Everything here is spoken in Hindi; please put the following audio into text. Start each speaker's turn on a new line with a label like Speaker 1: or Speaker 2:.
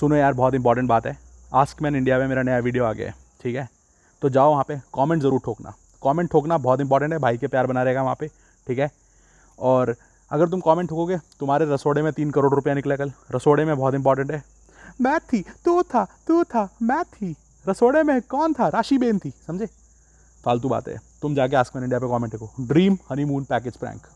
Speaker 1: सुनो यार, बहुत इंपॉर्टेंट बात है। आस्क मैन इंडिया में मेरा नया वीडियो आ गया है, ठीक है? तो जाओ वहाँ पे कमेंट ज़रूर ठोकना। कमेंट ठोकना बहुत इंपॉर्टेंट है, भाई के प्यार बना रहेगा वहाँ पे, ठीक है? और अगर तुम कमेंट ठोकोगे, तुम्हारे रसोड़े में तीन करोड़ रुपया निकला कल। रसोड़े में बहुत इंपॉर्टेंट है। मैं थी तू था तू था मैं थी रसोड़े में कौन था? राशि बेन थी, समझे? फालतू बात है। तुम जाके आस्क मैन इंडिया पे comment ठेको। Dream honeymoon package prank